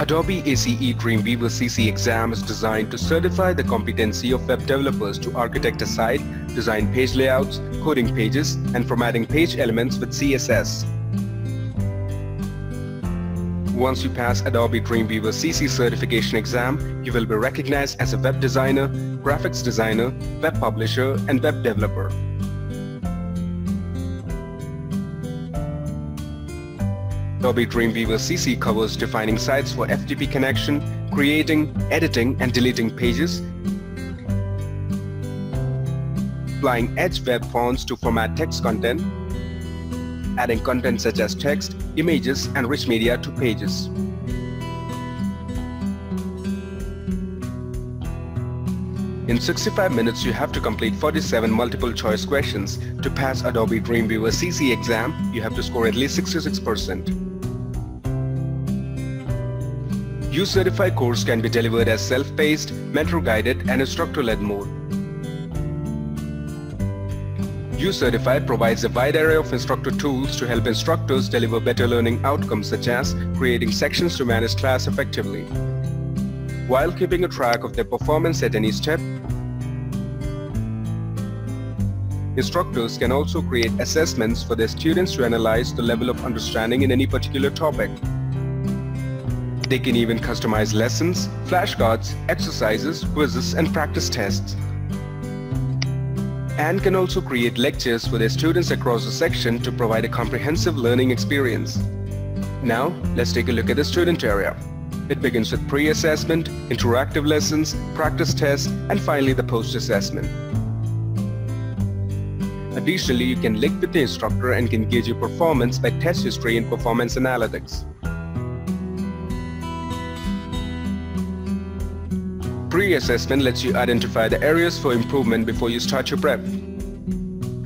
Adobe ACE Dreamweaver CC exam is designed to certify the competency of web developers to architect a site, design page layouts, coding pages, and formatting page elements with CSS. Once you pass Adobe Dreamweaver CC certification exam, you will be recognized as a web designer, graphics designer, web publisher, and web developer. Adobe Dreamweaver CC covers defining sites for FTP connection, creating, editing, and deleting pages, applying Edge web fonts to format text content, adding content such as text, images, and rich media to pages. In 65 minutes, you have to complete 47 multiple choice questions. To pass Adobe Dreamweaver CC exam, you have to score at least 66%. uCertify course can be delivered as self-paced, mentor-guided, and instructor-led mode. uCertify provides a wide array of instructor tools to help instructors deliver better learning outcomes such as creating sections to manage class effectively, while keeping a track of their performance at any step. Instructors can also create assessments for their students to analyze the level of understanding in any particular topic. They can even customize lessons, flashcards, exercises, quizzes, and practice tests. And can also create lectures for their students across the section to provide a comprehensive learning experience. Now, let's take a look at the student area. It begins with pre-assessment, interactive lessons, practice tests, and finally the post-assessment. Additionally, you can link with the instructor and can gauge your performance by test history and performance analytics. Pre-assessment lets you identify the areas for improvement before you start your prep.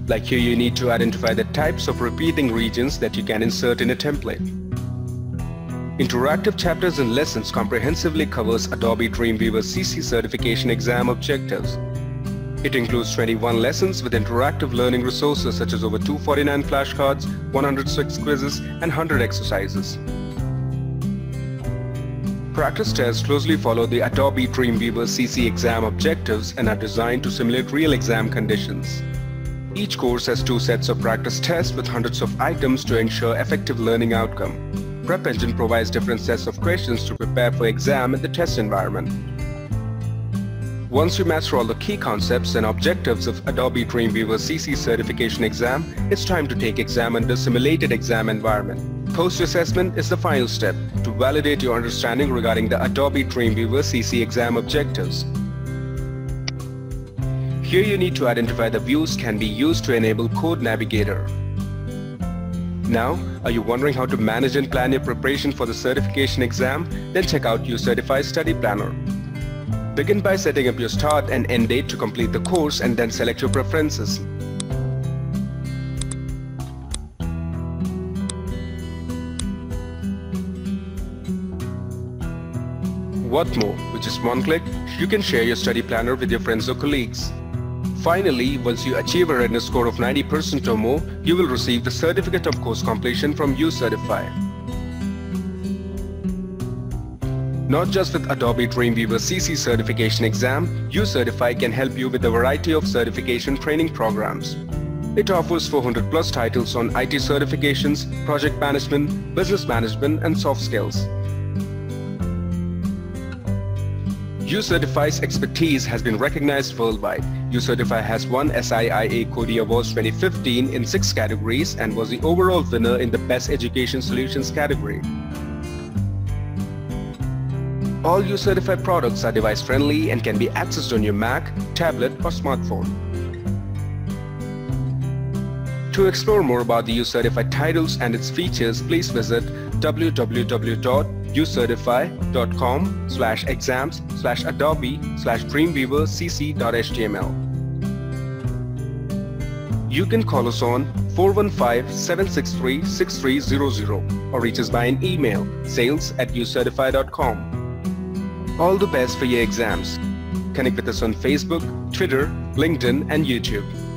Like here you need to identify the types of repeating regions that you can insert in a template. Interactive chapters and lessons comprehensively covers Adobe Dreamweaver CC certification exam objectives. It includes 21 lessons with interactive learning resources such as over 249 flashcards, 106 quizzes, and 100 exercises. Practice tests closely follow the Adobe Dreamweaver CC exam objectives and are designed to simulate real exam conditions. Each course has two sets of practice tests with hundreds of items to ensure effective learning outcome. Prep Engine provides different sets of questions to prepare for exam in the test environment. Once you master all the key concepts and objectives of Adobe Dreamweaver CC certification exam, it's time to take exam under simulated exam environment. Post-assessment is the final step to validate your understanding regarding the Adobe Dreamweaver CC exam objectives. Here you need to identify the views can be used to enable Code Navigator. Now, are you wondering how to manage and plan your preparation for the certification exam? Then check out uCertify Study Planner. Begin by setting up your start and end date to complete the course and then select your preferences. What more, with just one click, you can share your study planner with your friends or colleagues. Finally, once you achieve a readiness score of 90% or more, you will receive the Certificate of Course Completion from uCertify. Not just with Adobe Dreamweaver CC certification exam, uCertify can help you with a variety of certification training programs. It offers 400 plus titles on IT certifications, project management, business management, and soft skills. uCertify's expertise has been recognized worldwide. uCertify has won SIIA CODiE Awards 2015 in six categories and was the overall winner in the Best Education Solutions category. All uCertify products are device-friendly and can be accessed on your Mac, tablet or smartphone. To explore more about the uCertify titles and its features, please visit www.ucertify.com slash exams slash adobe slash dreamweavercc.html. You can call us on 415-763-6300 or reach us by an email sales at ucertify.com. All the best for your exams. Connect with us on Facebook, Twitter, LinkedIn, and YouTube.